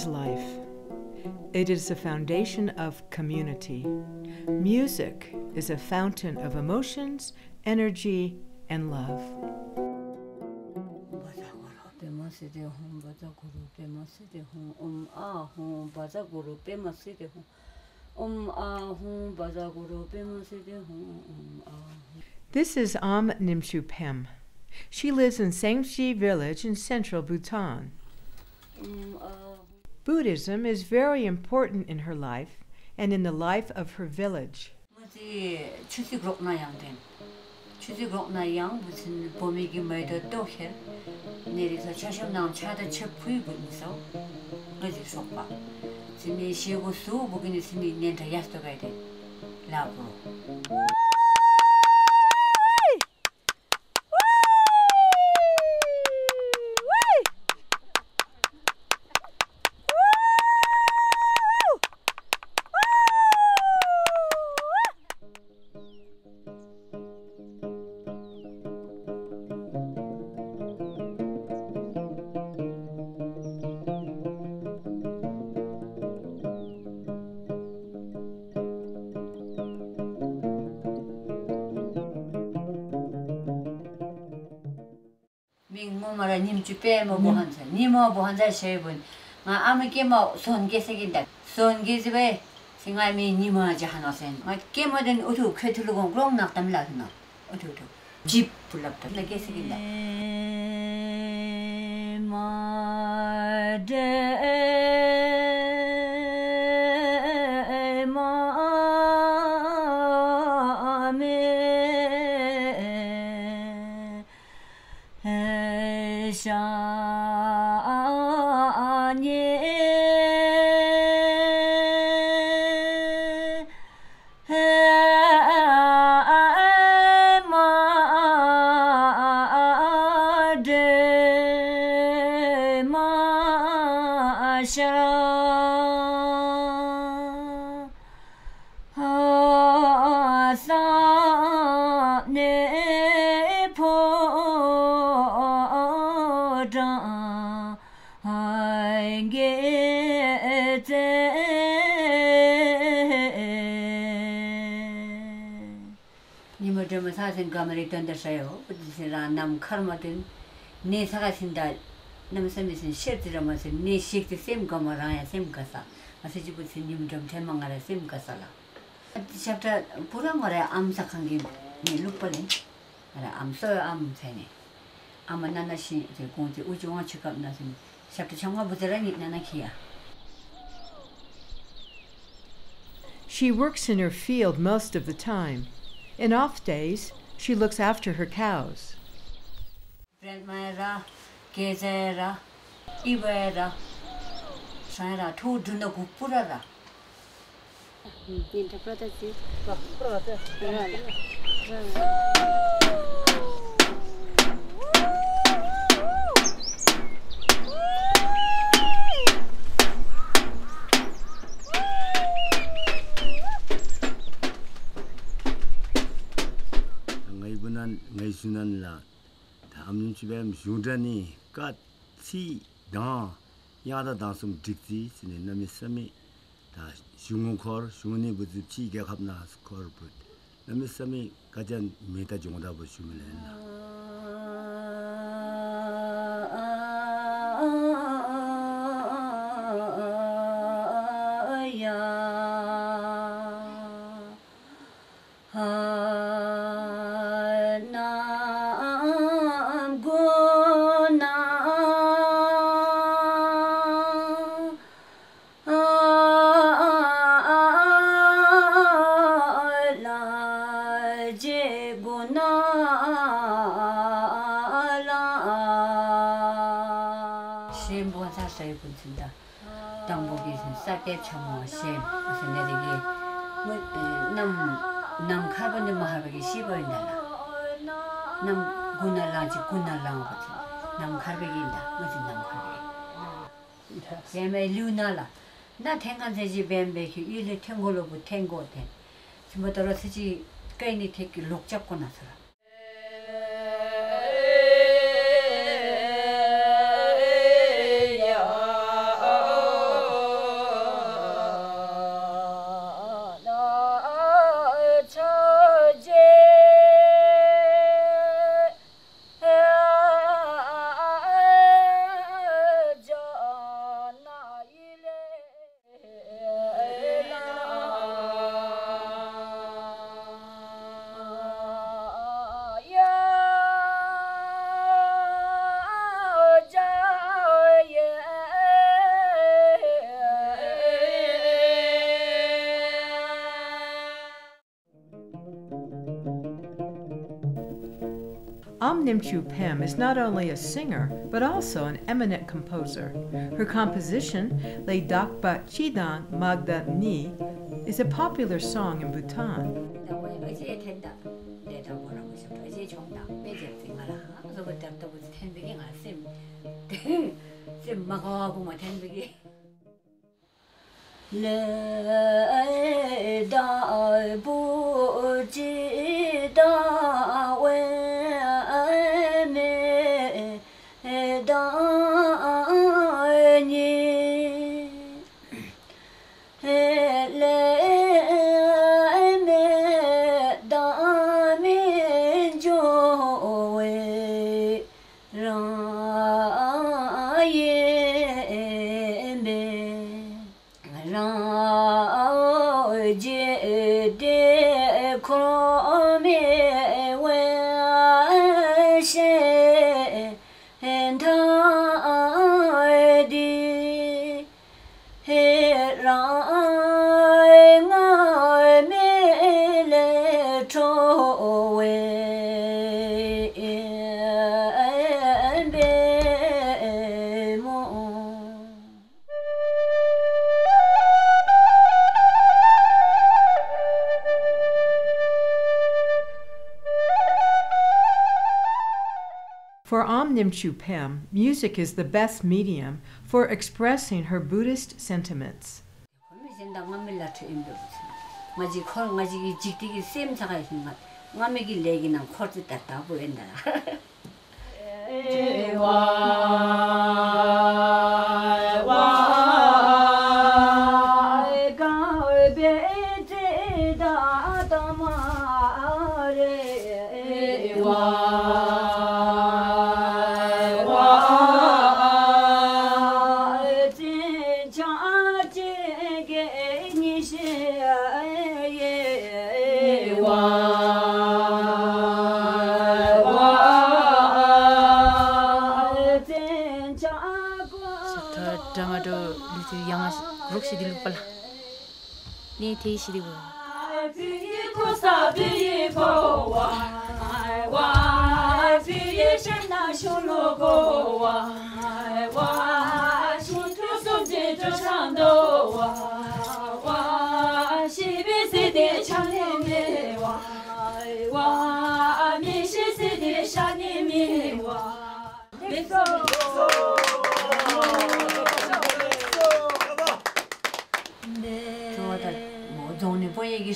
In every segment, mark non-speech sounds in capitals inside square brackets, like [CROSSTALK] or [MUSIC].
is life. It is the foundation of community. Music is a fountain of emotions, energy, and love. This is Aum Nimchu Pem. She lives in Sangshi village in central Bhutan. Um, uh, Buddhism is very important in her life and in the life of her village. 말아 님 주페 뭐 보한자 님뭐 보한자 쉐분 마 아무게 뭐 손게 생긴다 손게지베 생아미 님아지 하나센 마 게마든 우두 쾌틀로 공 그럼 낙담이라 했나 어두두 집 불납다 내게 생긴다 想。ᱱᱮᱥᱟᱜᱟ ᱥᱤᱱᱫᱟ ᱱᱟᱢᱠᱷᱟᱨᱢᱟᱫᱤᱱ ᱱᱮᱥᱟᱜᱟ ᱥᱤᱱᱫᱟ ᱱᱟᱢᱥᱟᱢᱤᱥᱤᱱᱫᱟ ᱱᱟᱢᱠᱷᱟᱨᱢᱟᱫᱤᱱ ᱱᱮᱥᱟᱜᱟ ᱥᱤᱱᱫᱟ ᱱᱟᱢᱠᱷᱟᱨᱢᱟᱫᱤᱱ ᱱᱮᱥᱟᱜᱟ ᱥᱤᱱᱫᱟ ᱱᱟᱢᱠᱷᱟᱨᱢᱟᱫᱤᱱ ᱱᱮᱥᱟᱜᱟ ᱥᱤᱱᱫᱟ ᱱᱟᱢᱠᱷᱟᱨᱢᱟᱫᱤᱱ ᱱᱮᱥᱟᱜᱟ ᱥᱤᱱᱫᱟ ᱱᱟᱢᱠᱷᱟᱨᱢᱟᱫᱤᱱ ᱱᱮᱥᱟᱜᱟ ᱥᱤᱱᱫᱟ ᱱᱟᱢᱠᱷᱟᱨᱢᱟᱫᱤᱱ ᱱᱮᱥᱟᱜᱟ ᱥᱤᱱᱫᱟ ᱱᱟᱢᱠᱷᱟᱨᱢᱟᱫᱤᱱ ᱱᱮᱥᱟᱜᱟ ᱥᱤᱱᱫᱟ ᱱᱟᱢᱠᱷᱟᱨᱢᱟᱫᱤᱱ ᱱᱮᱥᱟᱜᱟ ᱥᱤᱱᱫᱟ ᱱᱟᱢᱠᱷᱟᱨᱢᱟᱫᱤᱱ ᱱᱮᱥᱟᱜᱟ ᱥᱤᱱᱫᱟ ᱱᱟᱢᱠᱷᱟᱨᱢᱟᱫᱤᱱ ᱱᱮᱥᱟᱜᱟ ᱥᱤᱱᱫᱟ ᱱᱟᱢᱠᱷᱟᱨᱢᱟᱫᱤᱱ ᱱᱮᱥᱟᱜᱟ ᱥᱤᱱᱫᱟ ᱱᱟᱢᱠᱷᱟᱨᱢᱟᱫᱤᱱ In off days, she looks after her cows. 신난 나 다음 집에 유전이 같이 나 야다 다숨 직지 신에 남이 섬이 다 중국어 중국이 부지 지게 갑나 스콜브 남이 섬이 가장 메다 정도 보시면은 kun tsin da dangbo ki sin sakye chomo xe xe ne de ki nam nam kaba ni maha bagi xe bo yin da la nam guna lang chi guna lang ba tsin nam Nimchu Pem is not only a singer, but also an eminent composer. Her composition, Le Dakba Chidang Magda Ni, is a popular song in Bhutan. རང ཡེ For Aum Nimchu Pem, music is the best medium for expressing her Buddhist sentiments. [LAUGHS] ᱛᱮ ᱭᱟᱢᱟ ᱨᱩᱠ ᱥᱤᱫᱤ ᱞᱩᱯᱟᱞᱟ ᱱᱤ ᱛᱮ ᱥᱤᱫᱤ ᱵᱚ ᱟᱭ ᱵᱤ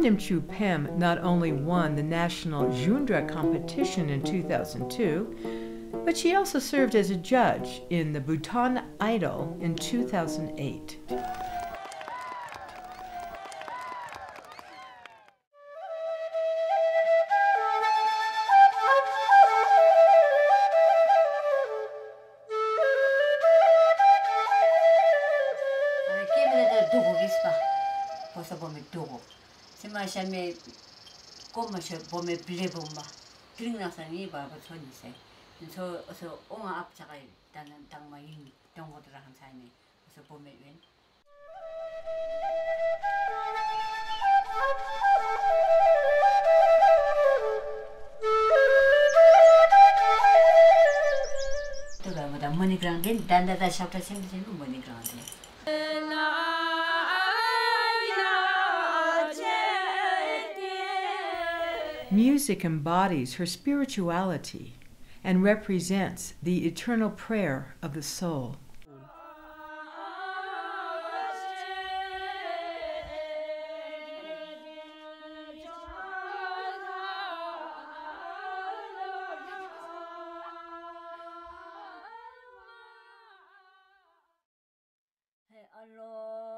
Nimchu Pem not only won the national Zhungdra competition in 2002, but she also served as a judge in the Bhutan Idol in 2008. 마샤메 꼬마셔 봄에 빌레 봄바 드링나사니 바바 촌이세 저 어서 엄마 앞차가 있다는 땅마 동거들 한 사람이 그래서 봄에 왠 དད དད དད དད དད དད དད དད དད དད Music embodies her spirituality and represents the eternal prayer of the soul. Allah.